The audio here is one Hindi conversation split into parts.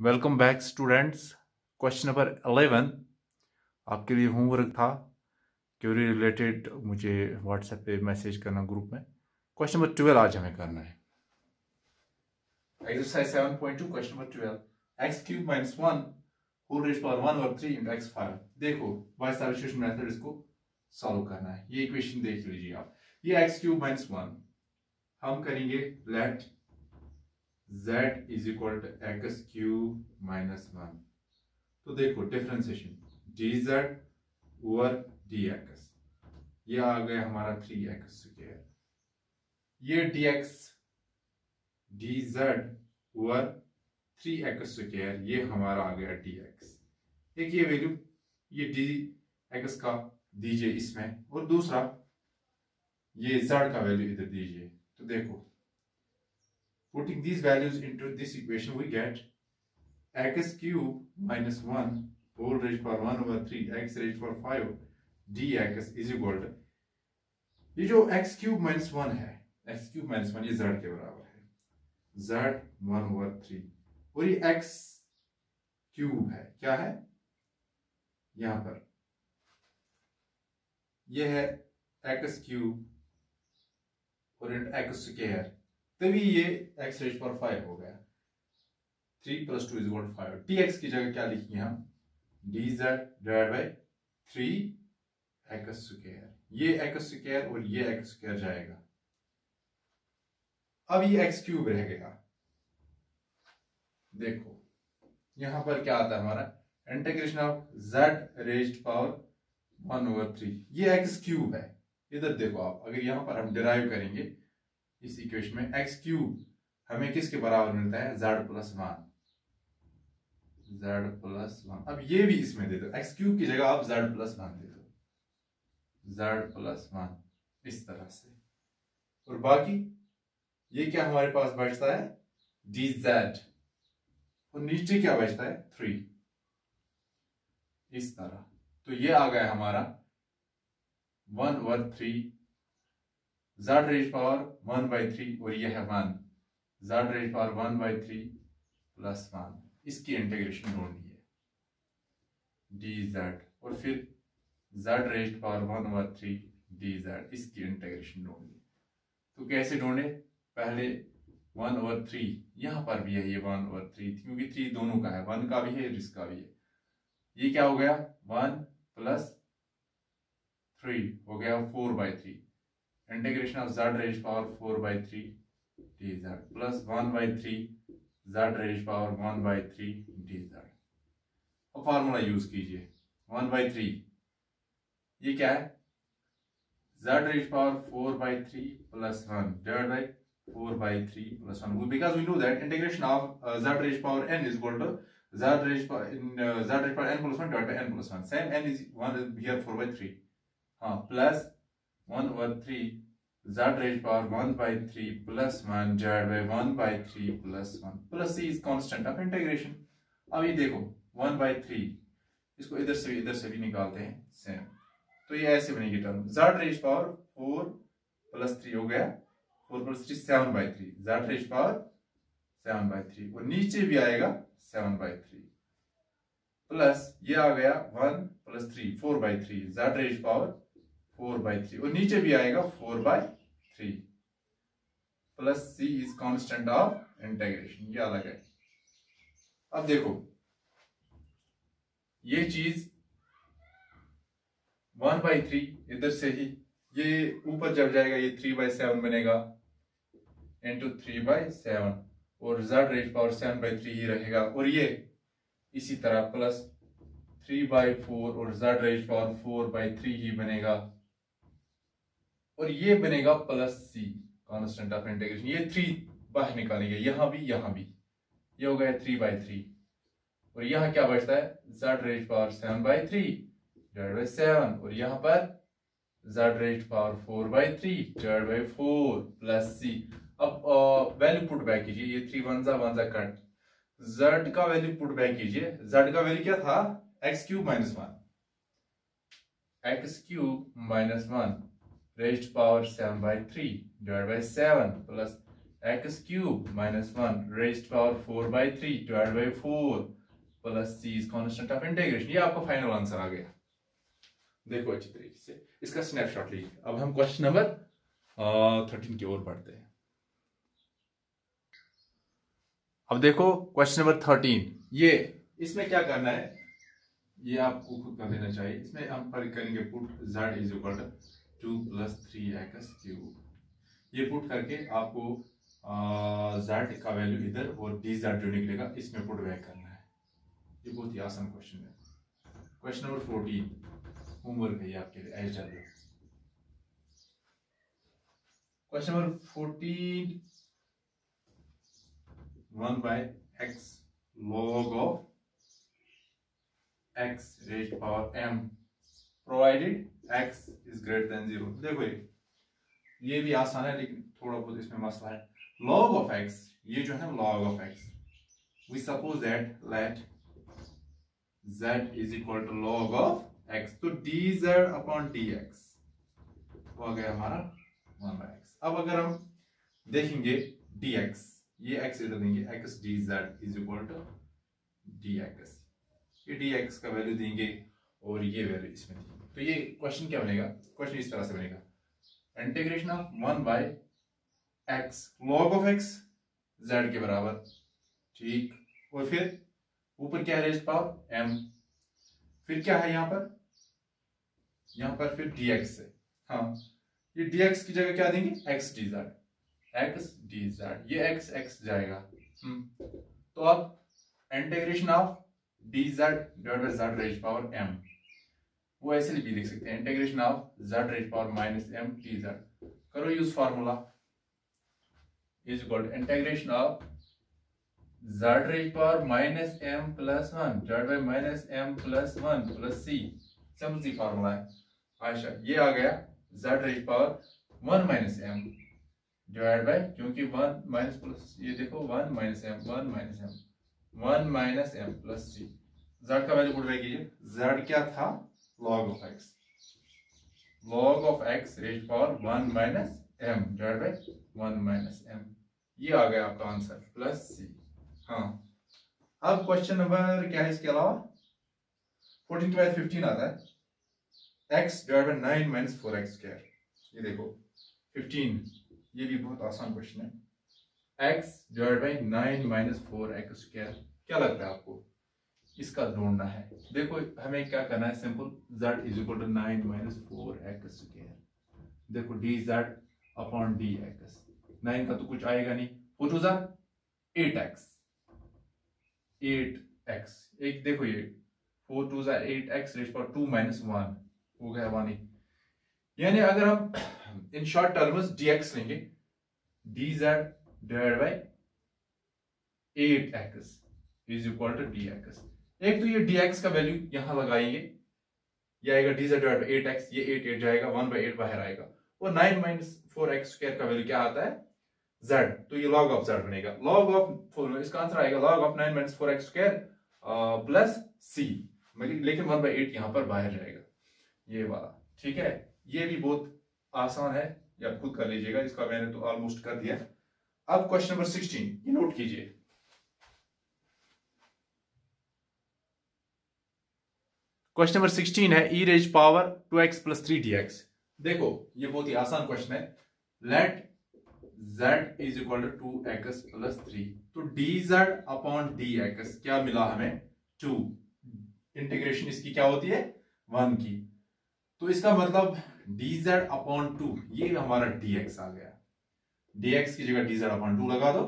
Welcome back students question number eleven आपके लिए होमवर्क था। क्योरी रिलेटेड मुझे व्हाट्सएप पे मैसेज करना ग्रुप में। क्वेश्चन नंबर ट्वेल्व आज हमें करना है। Exercise seven point two question number twelve x cube minus one whole raise power one और थ्री इंटू एक्स फाइव देखो सब्स्टिट्यूशन मेथड इसको सॉल्व करना है। ये इक्वेशन देख लीजिए आप। ये एक्स क्यूब माइनस वन हम करेंगे let z is equal to x cube minus one तो देखो differentiation d z over d x ये आ गया हमारा थ्री एक्स स्क्र ये d x d z over three x square ये हमारा आ गया डी एक्स एक ये वैल्यू ये डी एक्स का दीजिए इसमें, और दूसरा, ये जेड का वैल्यू इधर दीजिए. तो देखो Putting these values into this equation, we get x cube minus 1 whole raised power 1 over 3 x raised power 5 dx is equal to ये जो x क्यूब माइनस वन है x क्यूब माइनस वन ये z के बराबर है z वन ओवर थ्री और ये x क्यूब है क्या है यहाँ पर ये है x क्यूब और x स्क्वायर तभी ये एक्स रेज पर फाइव हो गया। Three plus two is five t x की जगह क्या लिखेंगे हम? D z divide by three x square ये एक्स स्क्र और ये एक्स स्क्र जाएगा। अब ये एक्स क्यूब रह गया। देखो, यहाँ पर क्या आता है हमारा? Integration of z raise power one over three ये एक्स क्यूब है। इधर देखो आप, अगर यहाँ पर हम डिराइव करेंगे इस इक्वेशन में एक्स क्यूब हमें किसके बराबर मिलता है? Z plus one z plus one अब ये भी इसमें दे दो। एक्स क्यूब की जगह आप जेड प्लस वन दे दो। जेड प्लस वन इस तरह से। और बाकी ये क्या हमारे पास बचता है? डी जेड और नीचे क्या बचता है? थ्री इस तरह। तो ये आ गया हमारा one one three z raise power one by three और ये है one z raise power one by three plus one इसकी इंटीग्रेशन ढूंढनी है। डी जेड और फिर z raise power one over three d z इसकी इंटीग्रेशन ढूंढनी तो कैसे ढूंढे? पहले वन ओवर थ्री यहाँ पर भी है ये वन ओवर थ्री क्योंकि थ्री दोनों का है। वन का भी है इसका भी है। ये क्या हो गया? वन प्लस थ्री हो गया four by three integration of z raised power 4 by 3 dz plus 1 by 3 z raised power 1 by 3 dz अब फार्मूला यूज़ कीजिए 1 by 3 ये क्या है z raised power 4 by 3 plus 1 divided by 4 by 3 plus 1 because we know that integration of uh, z raised power n is equal to z raised power in uh, z raised power n plus 1 divided by n plus 1 same n is 1 here 4 by 3 हाँ plus 1 over 3 z raised power 1 by 3 plus 1 divided by 1 by 3 plus 1 plus c is constant of integration अब ये देखो 1 by 3 इसको इधर से इधर से भी निकालते हैं सेम तो ये ऐसे बनेगी term z raised power 4 plus 3 हो गया 4 plus 3 7 by 3 z raised power 7 by 3 और नीचे भी आएगा 7 by 3 प्लस ये आ गया 1 प्लस 3 4 by 3 z raised power four by three. और नीचे भी आएगा four by three. Plus c is constant of integration, ये अलग है। अब देखो, ये चीज़ वन बाई थ्री इधर से ही, ये ऊपर जब जाएगा, ये थ्री बाई सेवन बनेगा इंटू थ्री बाई सेवन। और z raise power seven by three ही रहेगा। और ये इसी तरह प्लस थ्री बाई फोर, और z raise power four by three ही बनेगा। और ये बनेगा plus c constant of integration ये थ्री बाहर निकालेंगे यहाँ भी यहाँ भी। ये हो गया थ्री बाई थ्री और यहाँ क्या बचता है? Z raise power seven by three divide by seven और यहाँ पर z raise power four by three divide by four plus c अब वैल्यू पुट बैक कीजिए। ये थ्री वन जा वन जा कट जेड का वैल्यू पुट बैक कीजिए। जेड का वैल्यू क्या था? X cube minus one x cube minus one raised power 7 by 3 divided by 7 plus x cube minus one rest power four by three divide by four plus c is constant of integration ये आपका फाइनल आंसर आ गया। देखो अच्छी तरीके से। इसका स्नैपशॉट लीजिए। अब हम क्वेश्चन नंबर थर्टीन की ओर बढ़ते हैं। अब देखो क्वेश्चन नंबर थर्टीन ये, इसमें क्या करना है? ये आपको खुद कर लेना चाहिए। इसमें हम करेंगे put z is equal to plus three x cube. ये पुट करके आपको z का वैल्यू इधर और डी जेड जो निकलेगा, इसमें पुट बैक करना है। ये बहुत ही आसान क्वेश्चन है। क्वेश्चन नंबर फोर्टीन होमवर्क है आपके लिए H W question number fourteen one by x of x raised to power m provided x is greater than zero देखो ये ये भी आसान है, लेकिन थोड़ा बहुत इसमें मसला है। लॉग ऑफ़ एक्स ये जो है log of x we suppose that let z is equal to log of x तो डी अपॉन डी एक्स वो आ गया हमारा वन बाय एक्स अब अगर हम देखेंगे डी ये एक्स इधर देंगे x d is equal to d x ये डी एक्स का वैल्यू देंगे और ये वैल्यू इसमें देंगे तो ये क्वेश्चन क्या बनेगा? क्वेश्चन इस तरह से बनेगा। Integration of one by x log of x z के बराबर। ठीक। और फिर ऊपर क्या है रेस्ट पावर एम फिर क्या है यहाँ पर? यहाँ पर फिर dx है। हाँ। ये dx की जगह क्या देंगे? X dz x d z ये एक्स एक्स जाएगा। हम्म। तो अब integration of d z divide by z raise power m वो ऐसे भी लिख सकते। हैं integration of z raise power minus m d z करो use formula is equal to integration of z raise power minus m plus one divide by minus m plus one plus c simple c formula है। अच्छा ये आ गया z raise power one minus m divide by क्योंकि वन माइनस प्लस ये देखो one minus m one minus m one minus m plus c z का वैल्यू पुट बैक कीजिए जेड क्या था? Log of x log of x raise power one minus m divide by one minus m ये आ गया आपका आंसर प्लस सी हाँ। अब क्वेश्चन नंबर क्या है इसके अलावा? फोर्टीन के बाद आता है। X divide by nine minus four x square ये देखो फिफ्टीन ये भी बहुत आसान क्वेश्चन है। X divide by nine minus four x square क्या लगता है आपको? इसका ढूंढना है। देखो, हमें क्या करना है? Simple z is equal to nine minus four x square देखो d z upon d x nine का तो कुछ आएगा नहीं। फोर टू जार एट एक्स एट एक्स एक देखो ये फोर टू जार एट एक्स रेस पर टू माइनस वन हो गया वन यानी अगर हम इन शॉर्ट टर्म्स dx लेंगे, dz divide by eight x is equal to d x एक तो ये dx का वैल्यू यहाँ लगाएँगे ये आएगा dz डिवाइड एट एक्स ये एट एट जाएगा वन बाई एट बाहर आएगा। और nine minus four x square का वैल्यू क्या आता है? z तो ये log ऑफ़ z बनेगा। Log ऑफ़ इसका आंसर आएगा log of nine minus four x square plus c लेकिन वन बाई एट यहाँ पर बाहर जाएगा। ये वाला, ठीक है? ये भी बहुत आसान है, या खुद कर लीजिएगा, इसका मैंने तो ऑलमोस्ट कर दिया। अब क्वेश्चन नंबर सिक्सटीन ये नोट कीजिए। क्वेश्चन नंबर सिक्सटीन है e raise power two x plus three d x देखो, ये बहुत ही आसान क्वेश्चन है। Let z is equal to two x plus three तो d z upon d x क्या मिला हमें? टू इंटीग्रेशन इसकी क्या होती है? वन की। तो इसका मतलब डी जेड अपॉन टू ये हमारा डी एक्स आ गया। डी एक्स की जगह डी जेड अपॉन टू लगा दो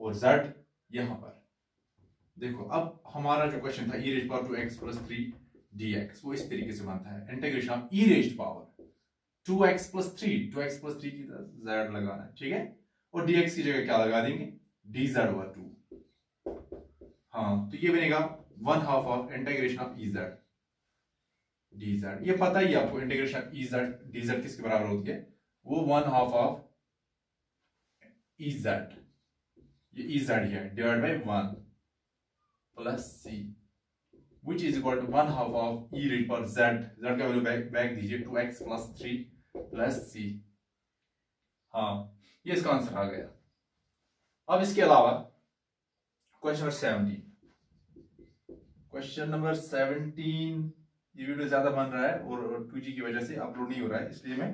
और जेड यहाँ पर। देखो, अब हमारा जो क्वेश्चन था e raise power two x plus three d x वो इस तरीके से बनता है। Integration of e raise power two x plus three two x plus three की जेड लगाना है, ठीक है? और डी एक्स की जगह क्या लगा देंगे? डी जेड ओवर टू हाँ तो ये बनेगा one half of integration of e z d z ये पता ही आपको integration e z d z किसके बराबर होती है? वो one half of e z ये ई जेड है divide by one plus c which is equal to one half of e raised पर z. Z का वैल्यू बैक बैक दीजिए two x plus three plus c हाँ ये इसका आंसर आ गया। अब इसके अलावा question number seventeen question number seventeen ये वीडियो ज़्यादा बन रहा है और टू की वजह से अपलोड नहीं हो रहा है, इसलिए मैं